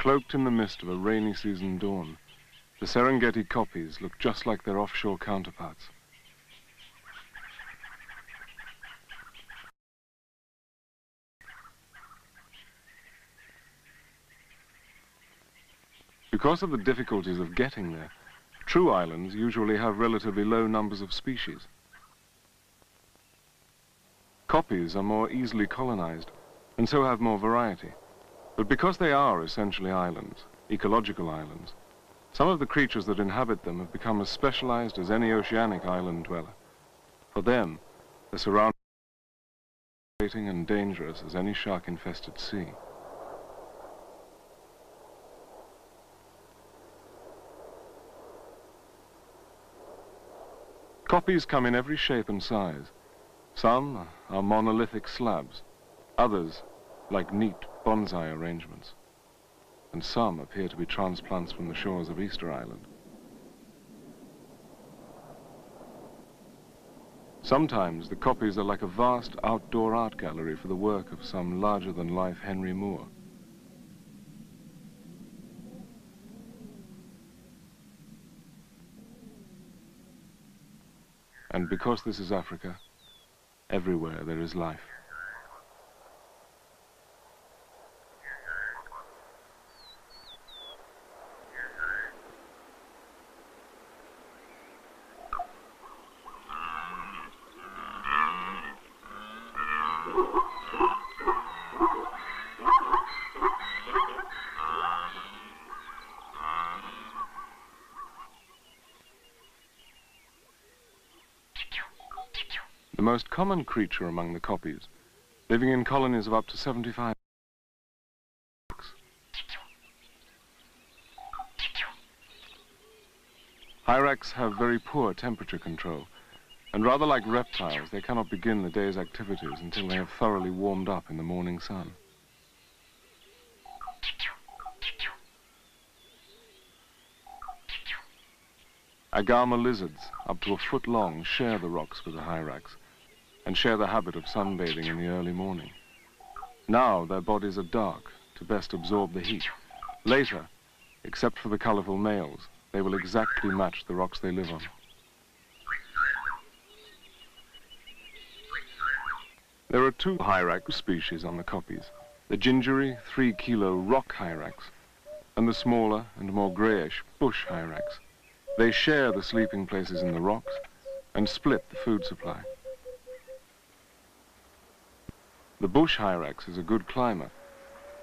Cloaked in the mist of a rainy season dawn, the Serengeti kopjes look just like their offshore counterparts. Because of the difficulties of getting there, true islands usually have relatively low numbers of species. Kopjes are more easily colonized and so have more variety. But because they are essentially islands, ecological islands, some of the creatures that inhabit them have become as specialized as any oceanic island dweller. For them, the surroundings are and dangerous as any shark-infested sea. Kopjes come in every shape and size. Some are monolithic slabs, others like neat bonsai arrangements, and some appear to be transplants from the shores of Easter Island. Sometimes the kopjes are like a vast outdoor art gallery for the work of some larger-than-life Henry Moore. And because this is Africa, everywhere there is life. The most common creature among the kopjes, living in colonies of up to 75 Hyrax have very poor temperature control, and rather like reptiles, they cannot begin the day's activities until they have thoroughly warmed up in the morning sun. Agama lizards, up to a foot long, share the rocks with the hyrax and share the habit of sunbathing in the early morning. Now their bodies are dark to best absorb the heat. Later, except for the colorful males, they will exactly match the rocks they live on. There are two hyrax species on the kopjes, the gingery three-kilo rock hyrax and the smaller and more grayish bush hyrax. They share the sleeping places in the rocks and split the food supply. The bush hyrax is a good climber,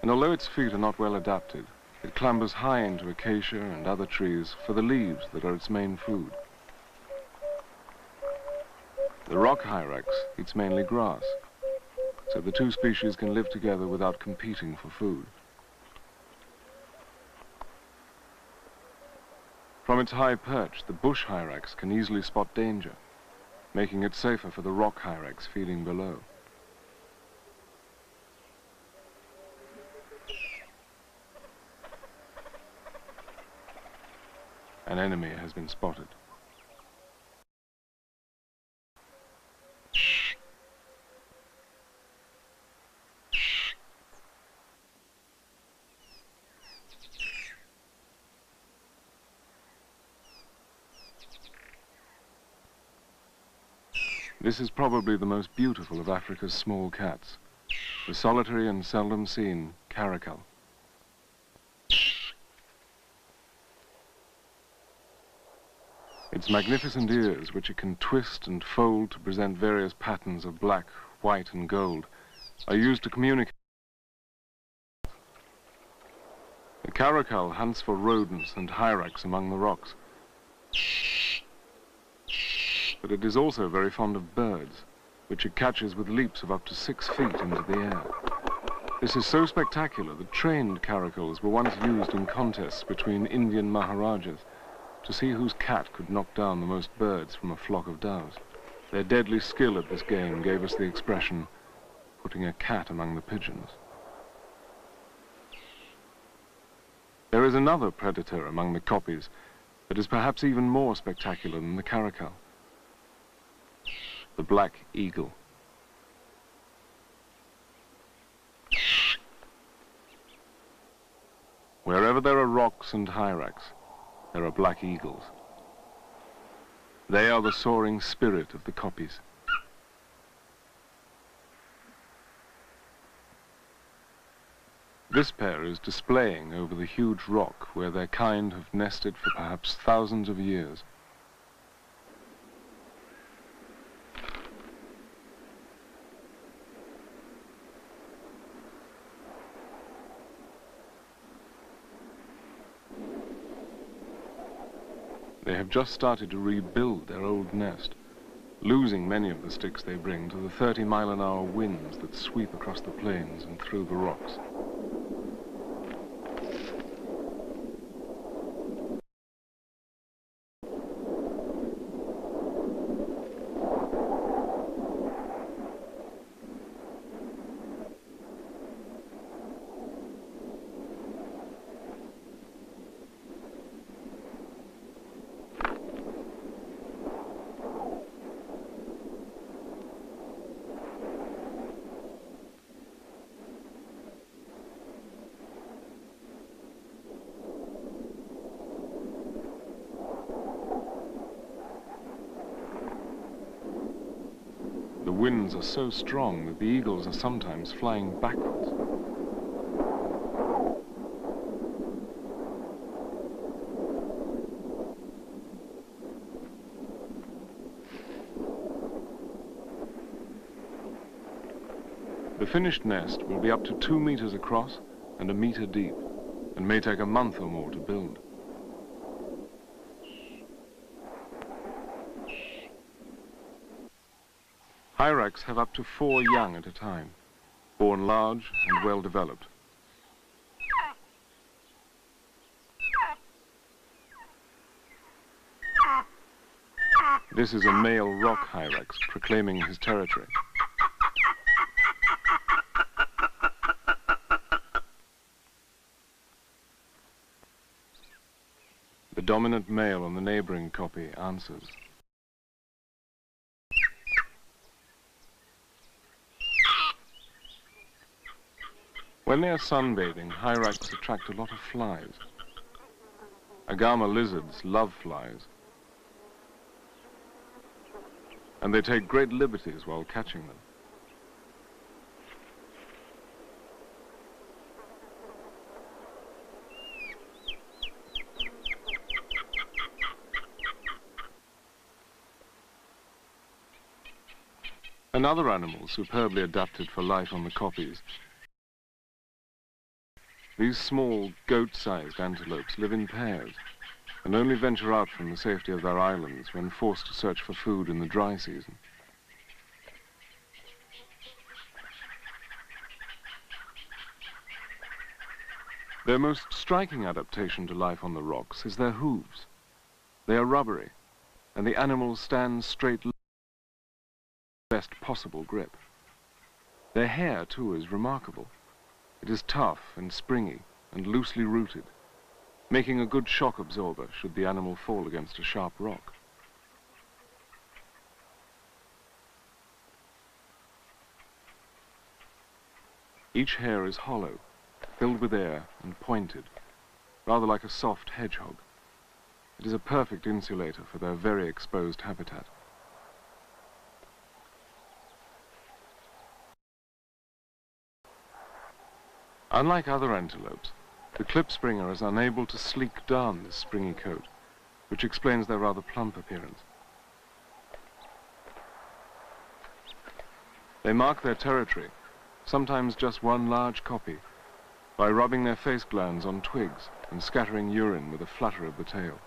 and although its feet are not well adapted, it clambers high into acacia and other trees for the leaves that are its main food. The rock hyrax eats mainly grass, so the two species can live together without competing for food. From its high perch, the bush hyrax can easily spot danger, making it safer for the rock hyrax feeding below. An enemy has been spotted. This is probably the most beautiful of Africa's small cats, the solitary and seldom seen caracal. Its magnificent ears, which it can twist and fold to present various patterns of black, white and gold, are used to communicate. The caracal hunts for rodents and hyrax among the rocks. But it is also very fond of birds, which it catches with leaps of up to six feet into the air. This is so spectacular that trained caracals were once used in contests between Indian Maharajas to see whose cat could knock down the most birds from a flock of doves. Their deadly skill at this game gave us the expression, putting a cat among the pigeons. There is another predator among the kopjes that is perhaps even more spectacular than the caracal. The black eagle. Wherever there are rocks and hyrax, there are black eagles. They are the soaring spirit of the kopjes. This pair is displaying over the huge rock where their kind have nested for perhaps thousands of years. Have just started to rebuild their old nest, losing many of the sticks they bring to the 30 mile an hour winds that sweep across the plains and through the rocks. Winds are so strong that the eagles are sometimes flying backwards. The finished nest will be up to two meters across and a meter deep, and may take a month or more to build. Hyrax have up to four young at a time, born large and well developed. This is a male rock hyrax proclaiming his territory. The dominant male on the neighboring kopje answers. When they are sunbathing, hyrax attract a lot of flies. Agama lizards love flies. And they take great liberties while catching them. Another animal superbly adapted for life on the kopjes these small, goat-sized antelopes live in pairs and only venture out from the safety of their islands when forced to search for food in the dry season. Their most striking adaptation to life on the rocks is their hooves. They are rubbery, and the animals stand straight best possible grip. Their hair, too, is remarkable. It is tough and springy and loosely rooted, making a good shock absorber should the animal fall against a sharp rock. Each hair is hollow, filled with air and pointed, rather like a soft hedgehog. It is a perfect insulator for their very exposed habitat. Unlike other antelopes, the klipspringer is unable to sleek down this springy coat, which explains their rather plump appearance. They mark their territory, sometimes just one large kopje, by rubbing their face glands on twigs and scattering urine with a flutter of the tail.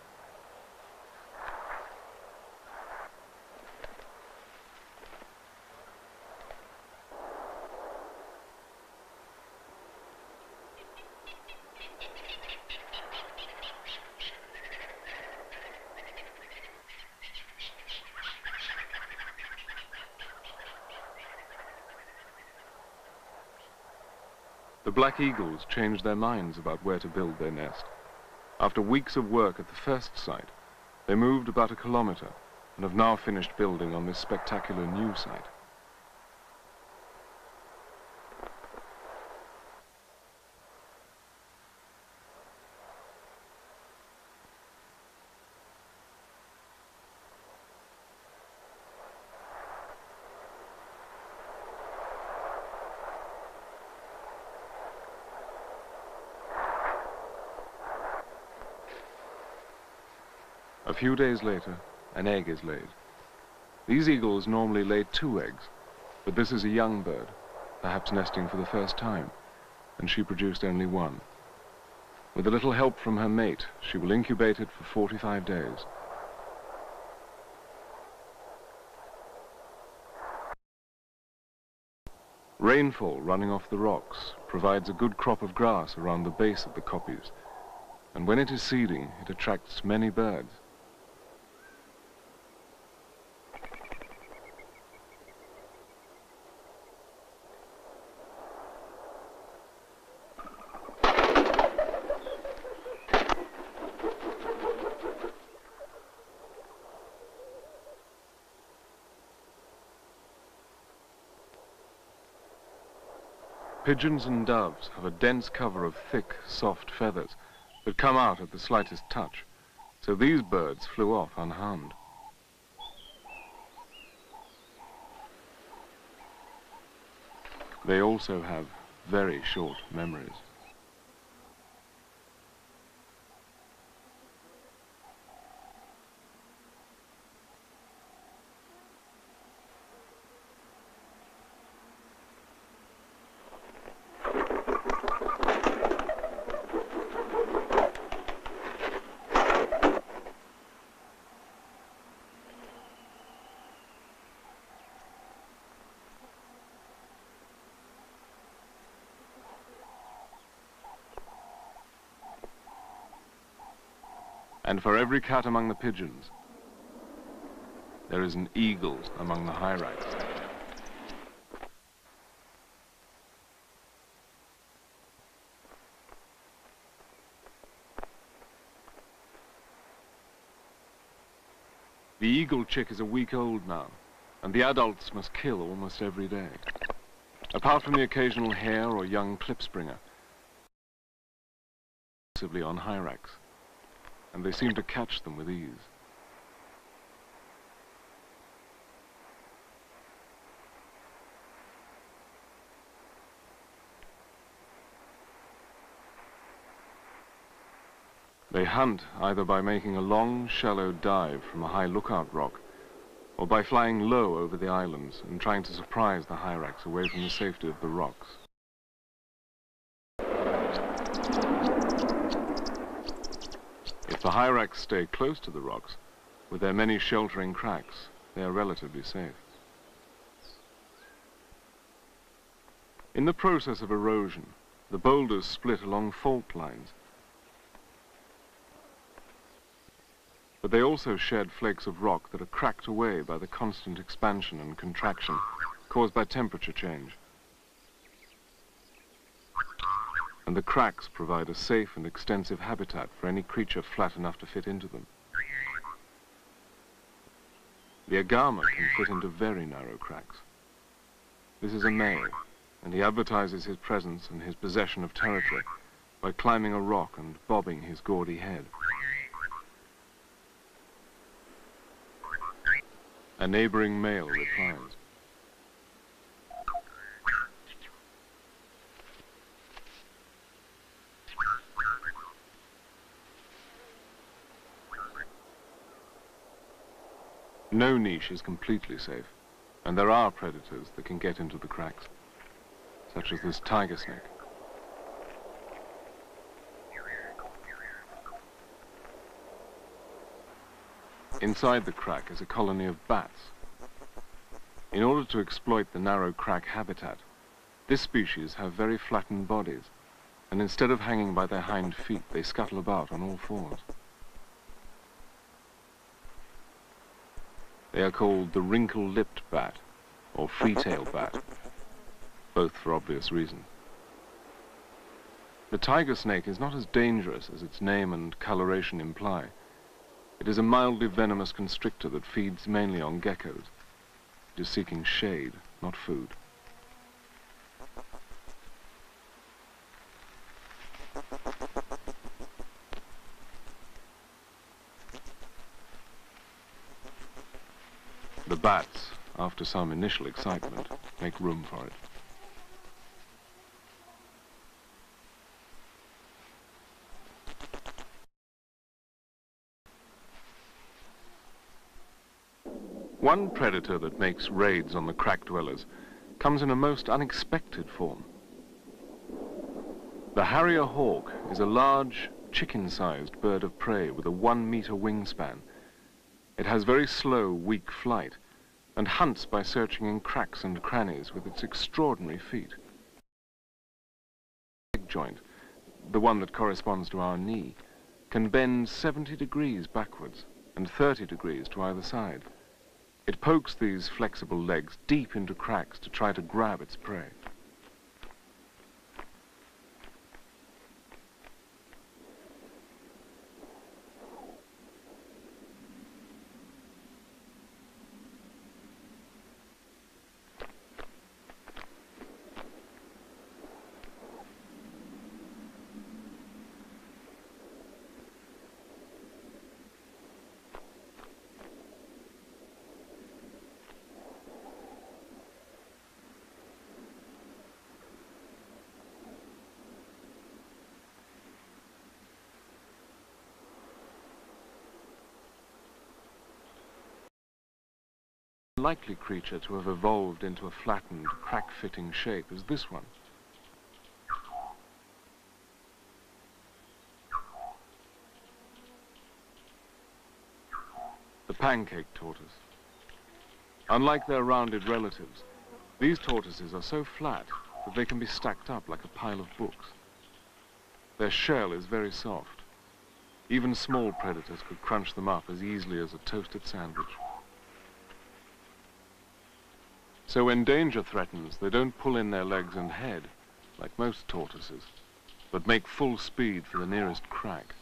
The black eagles changed their minds about where to build their nest. After weeks of work at the first site, they moved about a kilometer and have now finished building on this spectacular new site. Few days later, an egg is laid. These eagles normally lay two eggs, but this is a young bird, perhaps nesting for the first time, and she produced only one. With a little help from her mate, she will incubate it for 45 days. Rainfall running off the rocks provides a good crop of grass around the base of the kopjes, and when it is seeding, it attracts many birds. Pigeons and doves have a dense cover of thick, soft feathers that come out at the slightest touch, so these birds flew off unharmed. They also have very short memories. And for every cat among the pigeons, there is an eagle among the hyrax. The eagle chick is a week old now, and the adults must kill almost every day. Apart from the occasional hare or young klipspringer, exclusively on hyrax and they seem to catch them with ease. They hunt either by making a long, shallow dive from a high lookout rock, or by flying low over the islands and trying to surprise the hyrax away from the safety of the rocks. The hyrax stay close to the rocks, with their many sheltering cracks, they are relatively safe. In the process of erosion, the boulders split along fault lines. But they also shed flakes of rock that are cracked away by the constant expansion and contraction caused by temperature change. And the cracks provide a safe and extensive habitat for any creature flat enough to fit into them. The agama can fit into very narrow cracks. This is a male, and he advertises his presence and his possession of territory by climbing a rock and bobbing his gaudy head. A neighboring male replies. No niche is completely safe, and there are predators that can get into the cracks, such as this tiger snake. Inside the crack is a colony of bats. In order to exploit the narrow crack habitat, this species have very flattened bodies, and instead of hanging by their hind feet, they scuttle about on all fours. They are called the wrinkle-lipped bat, or free-tail bat, both for obvious reasons. The tiger snake is not as dangerous as its name and coloration imply. It is a mildly venomous constrictor that feeds mainly on geckos. It is seeking shade, not food. The bats, after some initial excitement, make room for it. One predator that makes raids on the crack dwellers comes in a most unexpected form. The harrier hawk is a large, chicken-sized bird of prey with a one-meter wingspan. It has very slow, weak flight and hunts by searching in cracks and crannies with its extraordinary feet. Leg joint, the one that corresponds to our knee, can bend 70 degrees backwards and 30 degrees to either side. It pokes these flexible legs deep into cracks to try to grab its prey. Likely creature to have evolved into a flattened, crack-fitting shape is this one. The pancake tortoise. Unlike their rounded relatives, these tortoises are so flat that they can be stacked up like a pile of books. Their shell is very soft. Even small predators could crunch them up as easily as a toasted sandwich. So when danger threatens, they don't pull in their legs and head, like most tortoises, but make full speed for the nearest crack.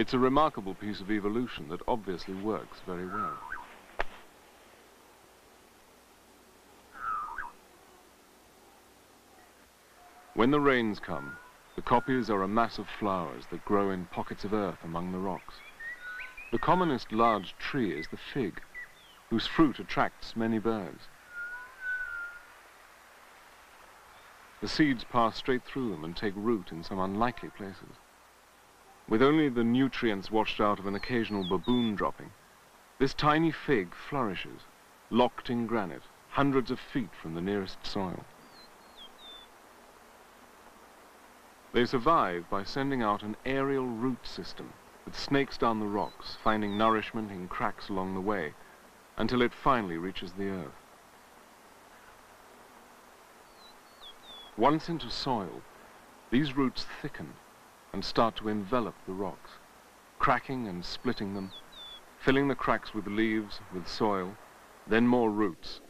It's a remarkable piece of evolution that obviously works very well. When the rains come, the kopjes are a mass of flowers that grow in pockets of earth among the rocks. The commonest large tree is the fig, whose fruit attracts many birds. The seeds pass straight through them and take root in some unlikely places. With only the nutrients washed out of an occasional baboon dropping, this tiny fig flourishes, locked in granite, hundreds of feet from the nearest soil. They survive by sending out an aerial root system that snakes down the rocks, finding nourishment in cracks along the way, until it finally reaches the earth. Once into soil, these roots thicken and start to envelop the rocks, cracking and splitting them, filling the cracks with leaves, with soil, then more roots,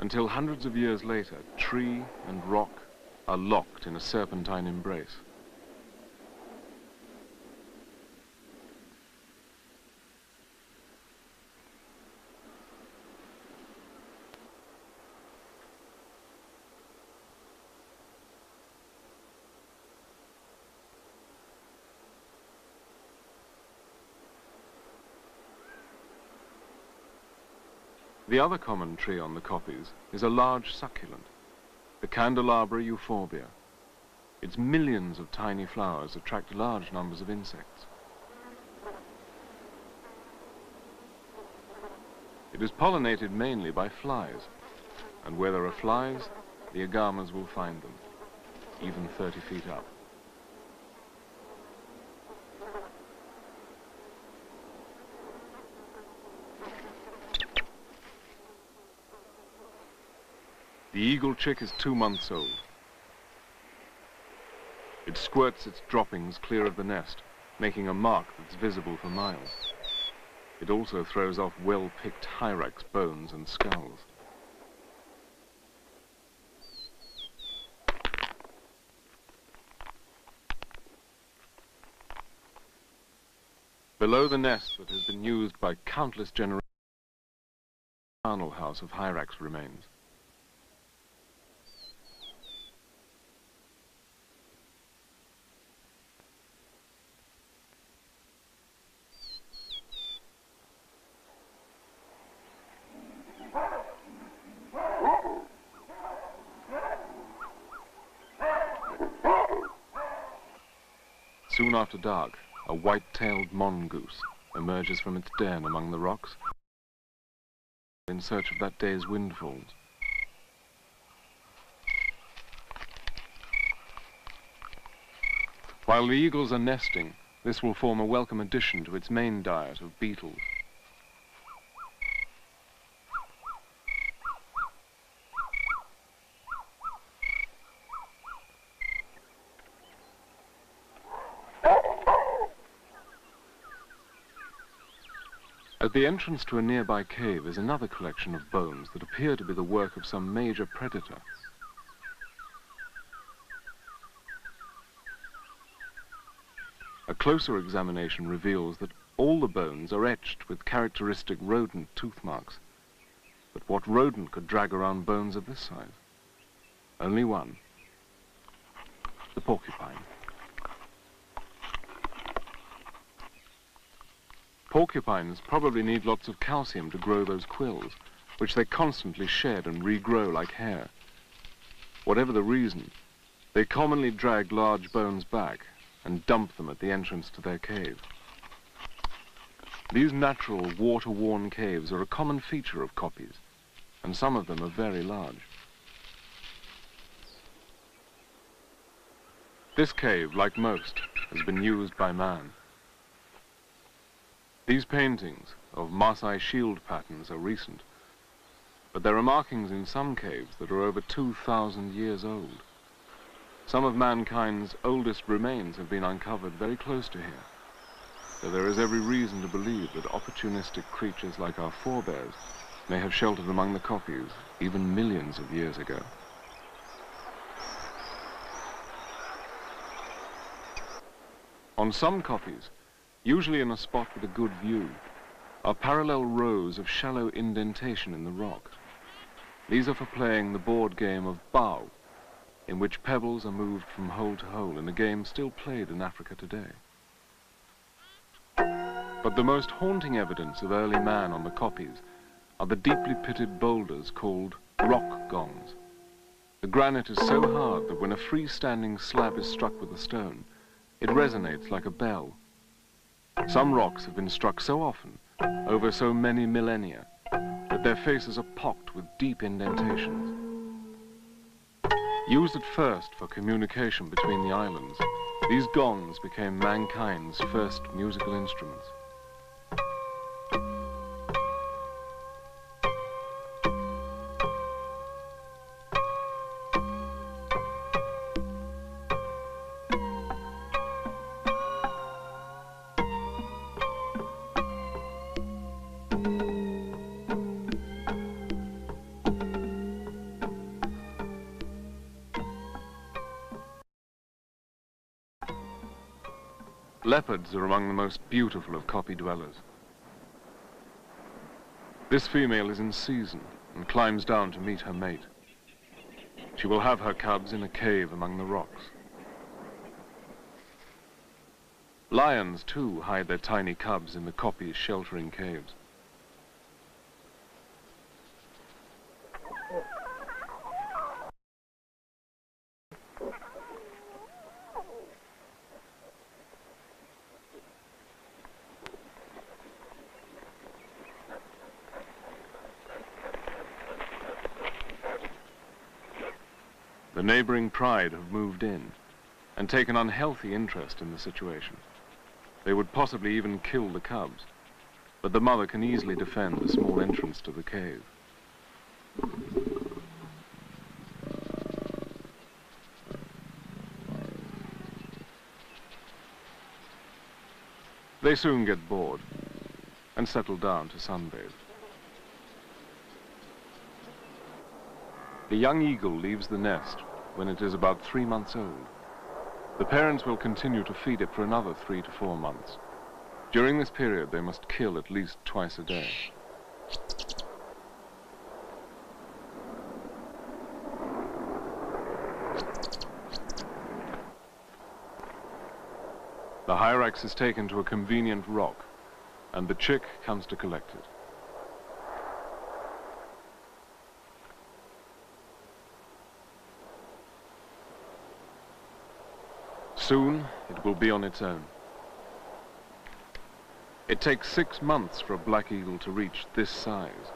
until hundreds of years later, tree and rock are locked in a serpentine embrace. The other common tree on the kopjes is a large succulent, the Candelabra euphorbia. Its millions of tiny flowers attract large numbers of insects. It is pollinated mainly by flies, and where there are flies, the agamas will find them, even 30 feet up. The eagle chick is two months old. It squirts its droppings clear of the nest, making a mark that's visible for miles. It also throws off well-picked hyrax bones and skulls. Below the nest that has been used by countless generations, the house of hyrax remains. After dark, a white-tailed mongoose emerges from its den among the rocks in search of that day's windfalls. While the eagles are nesting, this will form a welcome addition to its main diet of beetles. At the entrance to a nearby cave is another collection of bones that appear to be the work of some major predator. A closer examination reveals that all the bones are etched with characteristic rodent tooth marks. But what rodent could drag around bones of this size? Only one. The porcupine. Porcupines probably need lots of calcium to grow those quills, which they constantly shed and regrow like hair. Whatever the reason, they commonly drag large bones back and dump them at the entrance to their cave. These natural, water-worn caves are a common feature of kopjes, and some of them are very large. This cave, like most, has been used by man. These paintings of Maasai shield patterns are recent, but there are markings in some caves that are over 2,000 years old. Some of mankind's oldest remains have been uncovered very close to here, so there is every reason to believe that opportunistic creatures like our forebears may have sheltered among the kopjes even millions of years ago. On some kopjes, usually in a spot with a good view, are parallel rows of shallow indentation in the rock. These are for playing the board game of Bao, in which pebbles are moved from hole to hole in a game still played in Africa today. But the most haunting evidence of early man on the kopjes are the deeply pitted boulders called rock gongs. The granite is so hard that when a freestanding slab is struck with a stone, it resonates like a bell some rocks have been struck so often, over so many millennia, that their faces are pocked with deep indentations. Used at first for communication between the islands, these gongs became mankind's first musical instruments. Leopards are among the most beautiful of kopje dwellers. This female is in season and climbs down to meet her mate. She will have her cubs in a cave among the rocks. Lions, too, hide their tiny cubs in the kopje's sheltering caves. The neighboring pride have moved in and taken unhealthy interest in the situation. They would possibly even kill the cubs, but the mother can easily defend the small entrance to the cave. They soon get bored and settle down to sunbathe. The young eagle leaves the nest when it is about three months old. The parents will continue to feed it for another three to four months. During this period, they must kill at least twice a day. The hyrax is taken to a convenient rock, and the chick comes to collect it. Soon, it will be on its own. It takes six months for a black eagle to reach this size.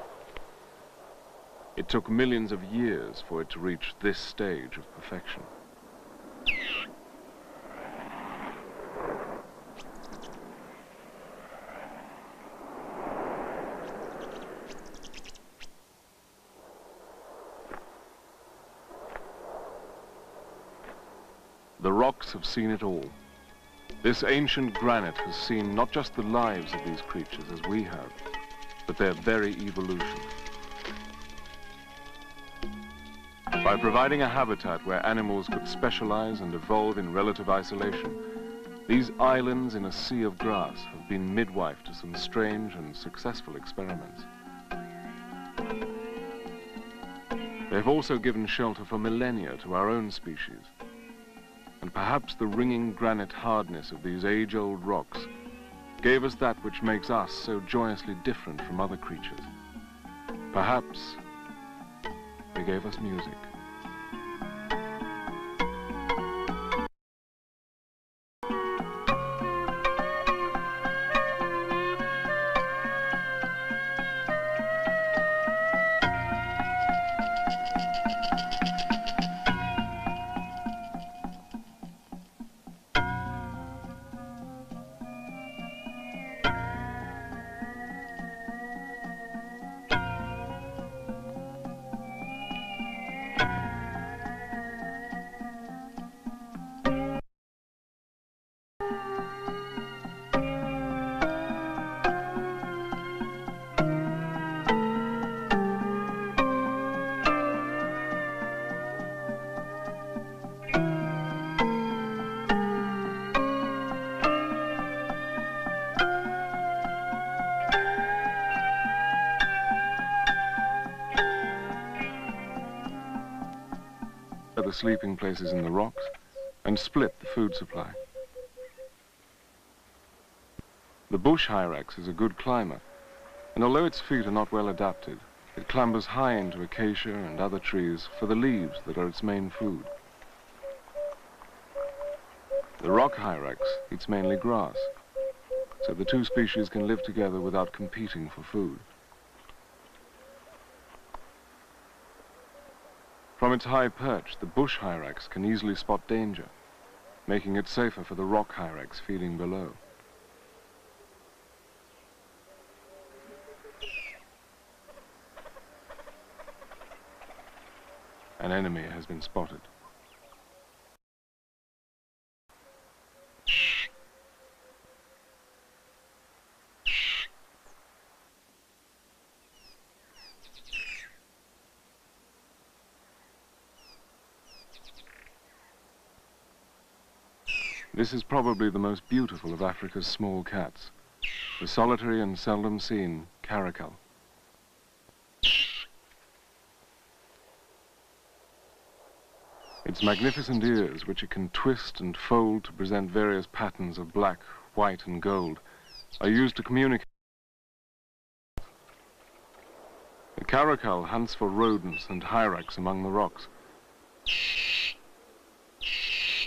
It took millions of years for it to reach this stage of perfection. Have seen it all. This ancient granite has seen not just the lives of these creatures as we have, but their very evolution. By providing a habitat where animals could specialize and evolve in relative isolation, these islands in a sea of grass have been midwife to some strange and successful experiments. They've also given shelter for millennia to our own species, and perhaps the ringing granite hardness of these age-old rocks gave us that which makes us so joyously different from other creatures. Perhaps they gave us music. Sleeping places in the rocks and split the food supply. The bush hyrax is a good climber, and although its feet are not well adapted, it clambers high into acacia and other trees for the leaves that are its main food. The rock hyrax eats mainly grass, so the two species can live together without competing for food. From its high perch, the bush hyrax can easily spot danger, making it safer for the rock hyrax feeding below. An enemy has been spotted. This is probably the most beautiful of Africa's small cats, the solitary and seldom seen caracal. Its magnificent ears, which it can twist and fold to present various patterns of black, white and gold, are used to communicate. The caracal hunts for rodents and hyrax among the rocks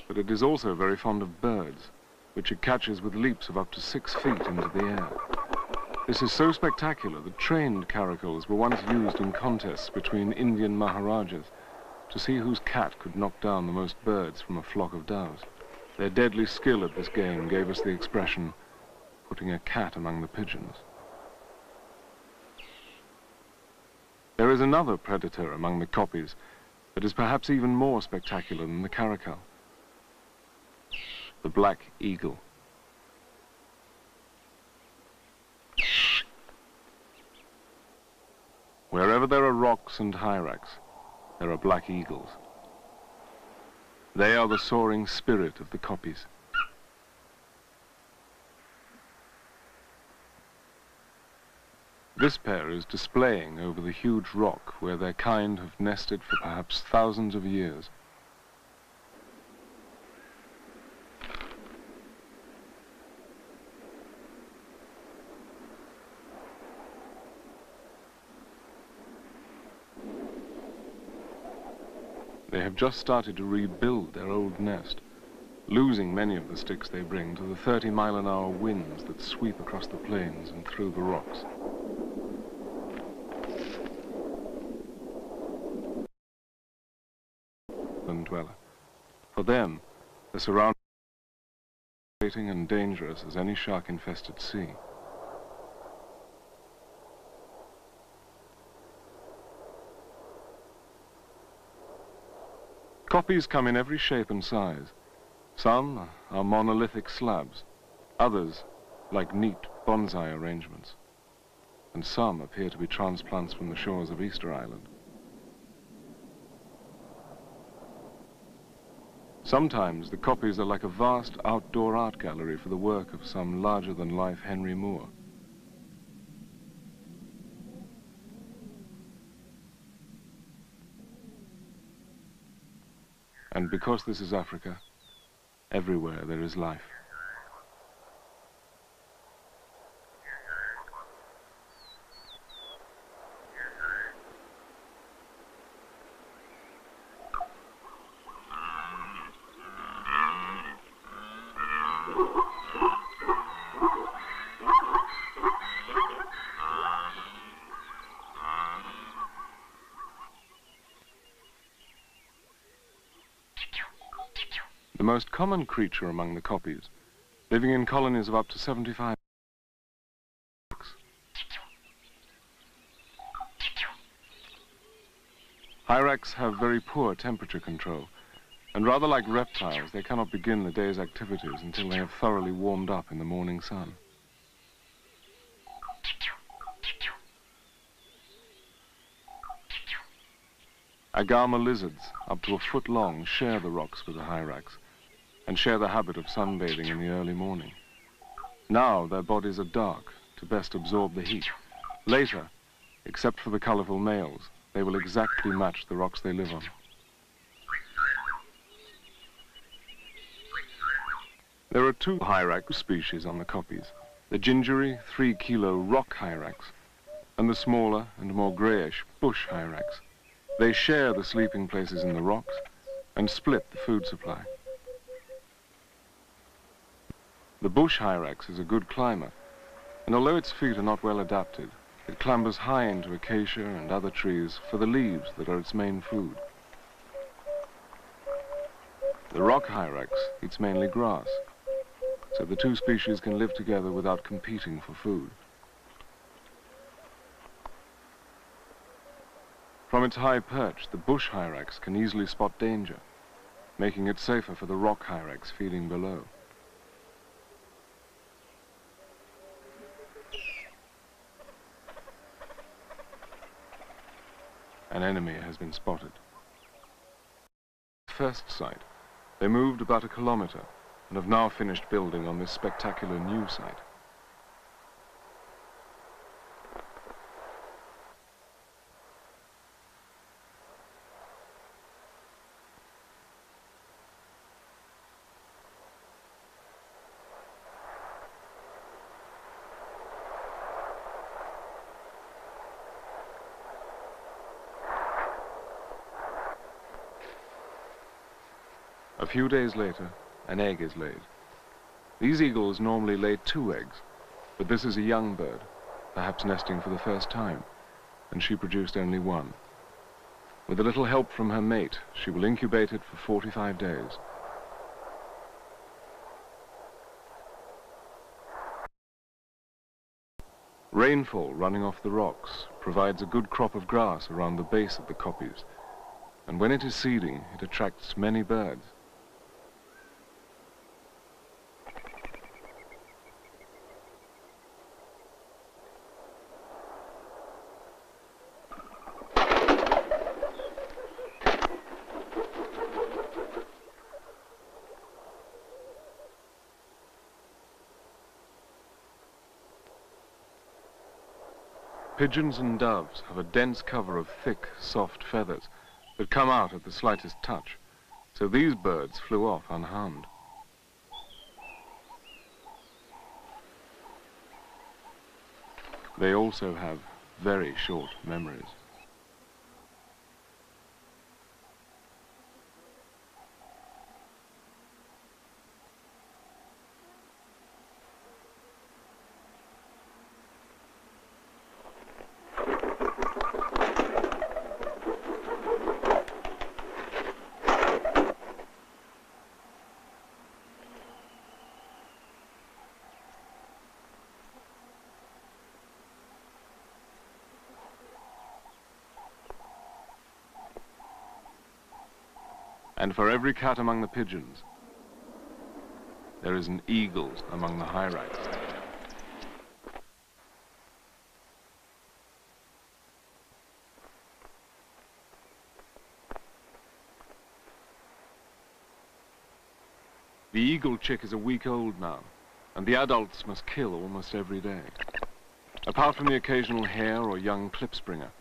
but it is also very fond of birds, which it catches with leaps of up to six feet into the air. This is so spectacular that trained caracals were once used in contests between Indian Maharajas to see whose cat could knock down the most birds from a flock of doves. Their deadly skill at this game gave us the expression, putting a cat among the pigeons. There is another predator among the kopjes that is perhaps even more spectacular than the caracal the black eagle. Wherever there are rocks and hyrax, there are black eagles. They are the soaring spirit of the kopjes. This pair is displaying over the huge rock where their kind have nested for perhaps thousands of years. Have just started to rebuild their old nest, losing many of the sticks they bring to the 30 mile an hour winds that sweep across the plains and through the rocks. dweller. For them, the surroundings are and dangerous as any shark-infested sea. Kopjes come in every shape and size. Some are monolithic slabs, others like neat bonsai arrangements, and some appear to be transplants from the shores of Easter Island. Sometimes the kopjes are like a vast outdoor art gallery for the work of some larger-than-life Henry Moore. Because this is Africa, everywhere there is life. Most common creature among the Kopjes, living in colonies of up to 75. Hyrax have very poor temperature control, and rather like reptiles, they cannot begin the day's activities until they have thoroughly warmed up in the morning sun. Agama lizards, up to a foot long, share the rocks with the hyrax and share the habit of sunbathing in the early morning. Now their bodies are dark to best absorb the heat. Later, except for the colorful males, they will exactly match the rocks they live on. There are two hyrax species on the Kopjes, the gingery three-kilo rock hyrax and the smaller and more grayish bush hyrax. They share the sleeping places in the rocks and split the food supply. The bush hyrax is a good climber, and although its feet are not well adapted, it clambers high into acacia and other trees for the leaves that are its main food. The rock hyrax eats mainly grass, so the two species can live together without competing for food. From its high perch, the bush hyrax can easily spot danger, making it safer for the rock hyrax feeding below. An enemy has been spotted. First sight, they moved about a kilometer and have now finished building on this spectacular new site. Few days later, an egg is laid. These eagles normally lay two eggs, but this is a young bird, perhaps nesting for the first time, and she produced only one. With a little help from her mate, she will incubate it for 45 days. Rainfall running off the rocks provides a good crop of grass around the base of the Kopjes, and when it is seeding, it attracts many birds. Pigeons and doves have a dense cover of thick, soft feathers that come out at the slightest touch, so these birds flew off unharmed. They also have very short memories. And for every cat among the pigeons, there is an eagle among the hyrax. The eagle chick is a week old now, and the adults must kill almost every day. Apart from the occasional hare or young klipspringer,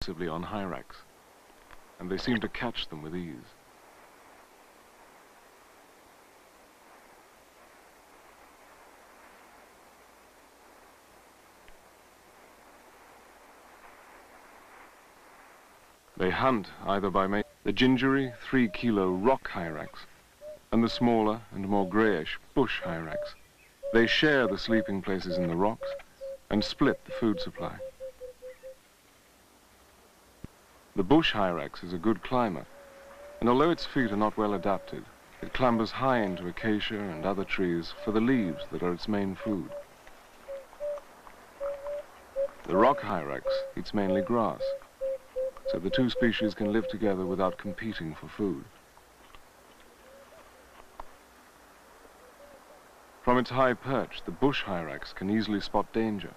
exclusively on hyrax and they seem to catch them with ease. They hunt either by making the gingery three-kilo rock hyrax and the smaller and more greyish bush hyrax. They share the sleeping places in the rocks and split the food supply. The bush hyrax is a good climber, and although its feet are not well adapted, it clambers high into acacia and other trees for the leaves that are its main food. The rock hyrax eats mainly grass, so the two species can live together without competing for food. From its high perch, the bush hyrax can easily spot danger,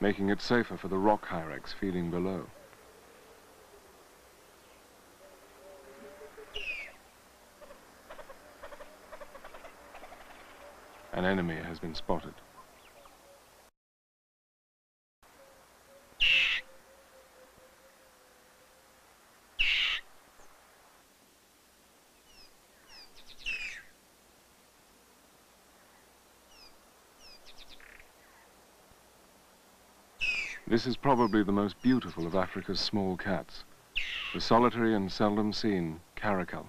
making it safer for the rock hyrax feeding below. An enemy has been spotted. This is probably the most beautiful of Africa's small cats, the solitary and seldom seen caracal.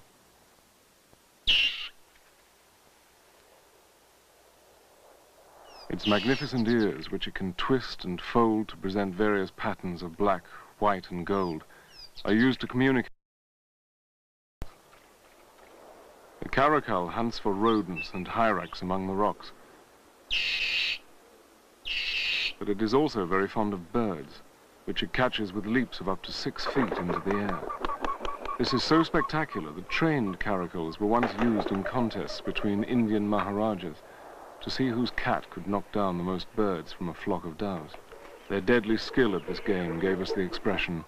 Its magnificent ears, which it can twist and fold to present various patterns of black, white and gold, are used to communicate. The caracal hunts for rodents and hyrax among the rocks. But it is also very fond of birds, which it catches with leaps of up to six feet into the air. This is so spectacular that trained caracals were once used in contests between Indian Maharajas to see whose cat could knock down the most birds from a flock of doves. Their deadly skill at this game gave us the expression,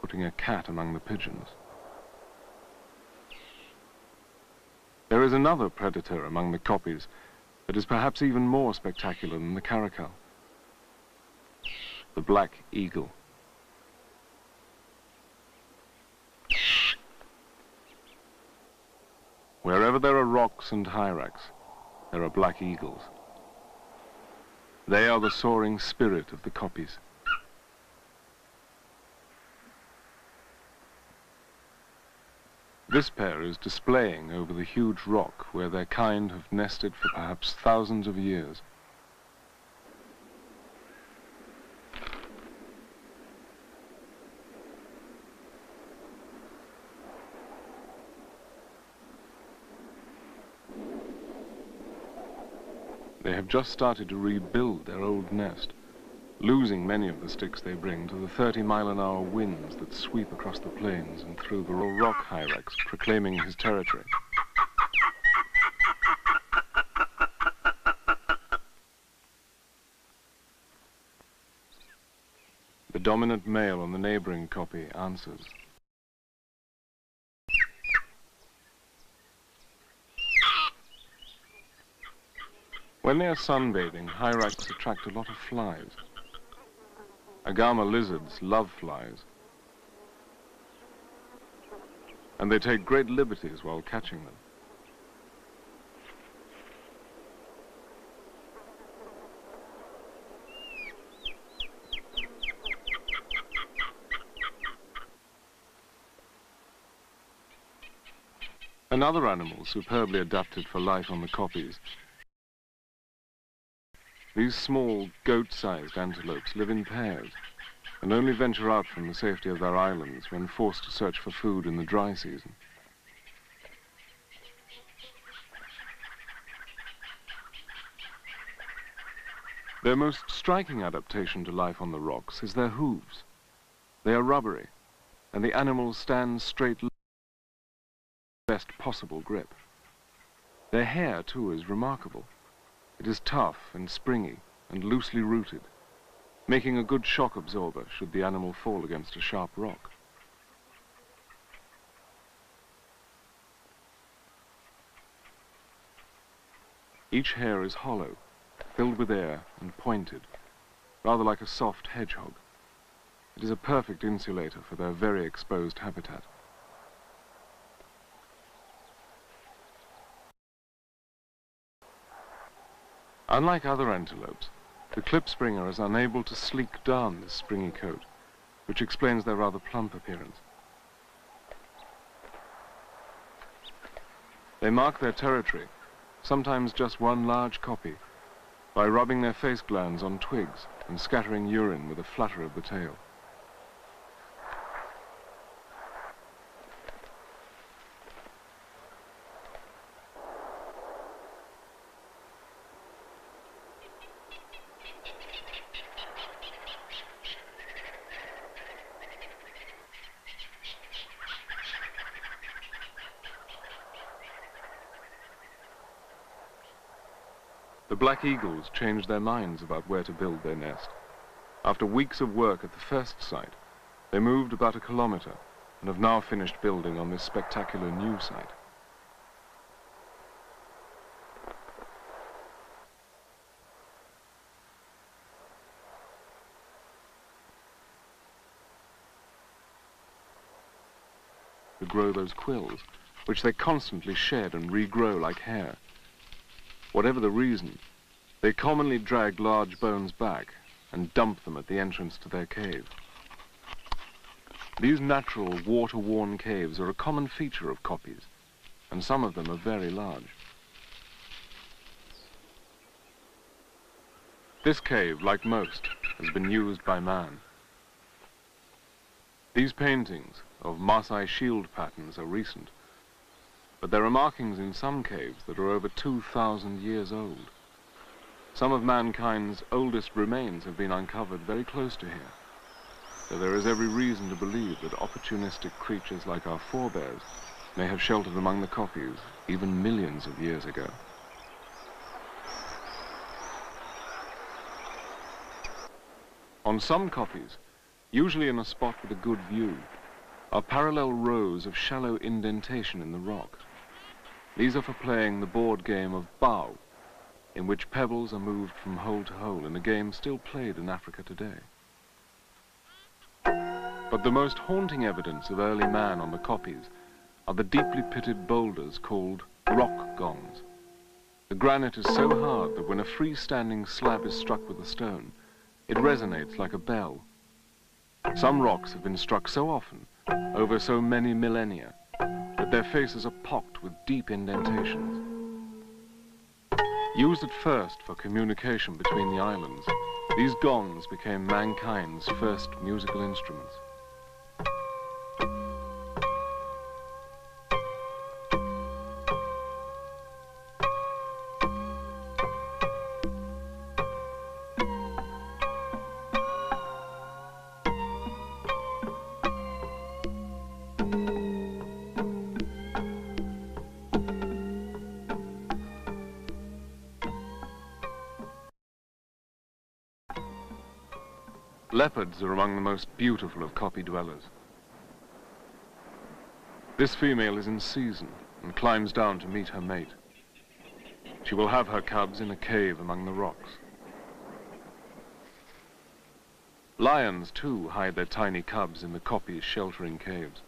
putting a cat among the pigeons. There is another predator among the kopjes that is perhaps even more spectacular than the caracal. The black eagle. Wherever there are rocks and hyrax, there are black eagles. They are the soaring spirit of the kopjes. This pair is displaying over the huge rock where their kind have nested for perhaps thousands of years. They have just started to rebuild their old nest, losing many of the sticks they bring to the 30 mile an hour winds that sweep across the plains and through the rock hyrax, proclaiming his territory. The dominant male on the neighboring kopje answers. When they are sunbathing, hyrax attract a lot of flies. Agama lizards love flies. And they take great liberties while catching them. Another animal superbly adapted for life on the kopjes. These small, goat-sized antelopes live in pairs and only venture out from the safety of their islands when forced to search for food in the dry season. Their most striking adaptation to life on the rocks is their hooves. They are rubbery, and the animals stand straight best possible grip. Their hair, too, is remarkable. It is tough and springy and loosely rooted, making a good shock absorber should the animal fall against a sharp rock. Each hair is hollow, filled with air and pointed, rather like a soft hedgehog. It is a perfect insulator for their very exposed habitat. Unlike other antelopes, the klipspringer is unable to sleek down this springy coat, which explains their rather plump appearance. They mark their territory, sometimes just one large kopje, by rubbing their face glands on twigs and scattering urine with a flutter of the tail. Black eagles changed their minds about where to build their nest. After weeks of work at the first site, they moved about a kilometer and have now finished building on this spectacular new site. To grow those quills, which they constantly shed and regrow like hair. Whatever the reason, they commonly drag large bones back and dump them at the entrance to their cave. These natural, water-worn caves are a common feature of kopjes, and some of them are very large. This cave, like most, has been used by man. These paintings of Maasai shield patterns are recent, but there are markings in some caves that are over 2,000 years old. Some of mankind's oldest remains have been uncovered very close to here, so there is every reason to believe that opportunistic creatures like our forebears may have sheltered among the kopjes even millions of years ago. On some kopjes, usually in a spot with a good view, are parallel rows of shallow indentation in the rock. These are for playing the board game of bao, in which pebbles are moved from hole to hole in a game still played in Africa today. But the most haunting evidence of early man on the kopjes are the deeply pitted boulders called rock gongs. The granite is so hard that when a freestanding slab is struck with a stone, it resonates like a bell. Some rocks have been struck so often, over so many millennia, that their faces are pocked with deep indentations. Used at first for communication between the islands, these gongs became mankind's first musical instruments. Leopards are among the most beautiful of kopje dwellers. This female is in season and climbs down to meet her mate. She will have her cubs in a cave among the rocks. Lions, too, hide their tiny cubs in the kopjes sheltering caves.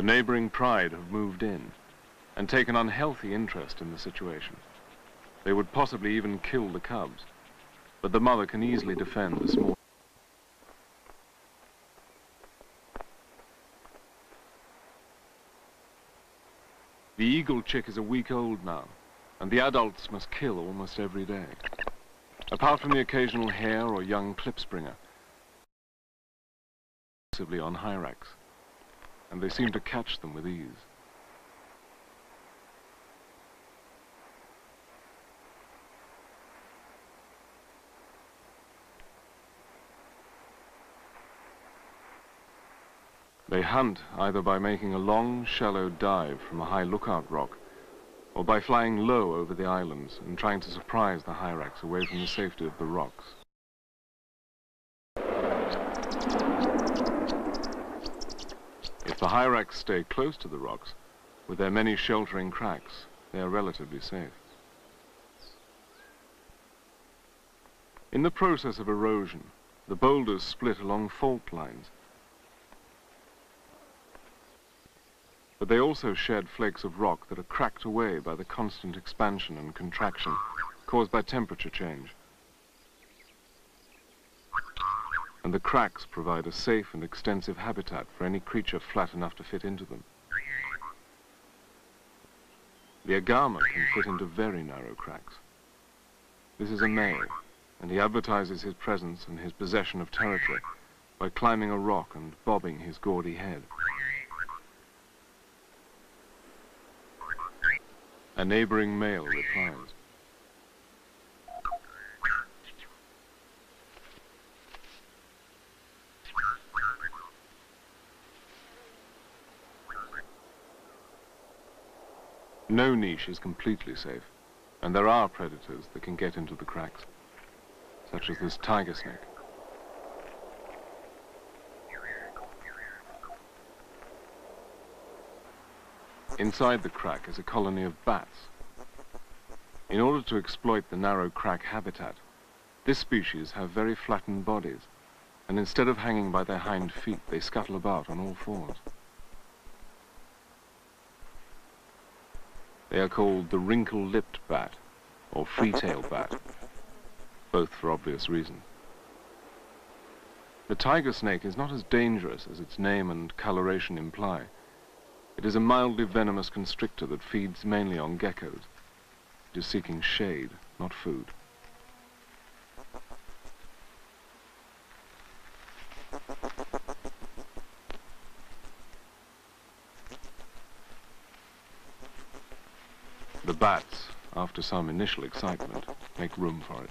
The neighboring pride have moved in and taken unhealthy interest in the situation. They would possibly even kill the cubs, but the mother can easily defend the small. The eagle chick is a week old now, and the adults must kill almost every day. Apart from the occasional hare or young klipspringer, exclusively on hyrax, and they seem to catch them with ease. They hunt either by making a long, shallow dive from a high lookout rock, or by flying low over the islands and trying to surprise the hyrax away from the safety of the rocks. The hyrax stay close to the rocks, with their many sheltering cracks, they are relatively safe. In the process of erosion, the boulders split along fault lines but they also shed flakes of rock that are cracked away by the constant expansion and contraction caused by temperature change. And the cracks provide a safe and extensive habitat for any creature flat enough to fit into them. The agama can fit into very narrow cracks. This is a male, and he advertises his presence and his possession of territory by climbing a rock and bobbing his gaudy head. A neighboring male replies. No niche is completely safe, and there are predators that can get into the cracks, such as this tiger snake. Inside the crack is a colony of bats. In order to exploit the narrow crack habitat, this species have very flattened bodies, and instead of hanging by their hind feet, they scuttle about on all fours. They are called the wrinkle-lipped bat, or free-tail bat, both for obvious reasons. The tiger snake is not as dangerous as its name and coloration imply. It is a mildly venomous constrictor that feeds mainly on geckos. It is seeking shade, not food. The bats, after some initial excitement, make room for it.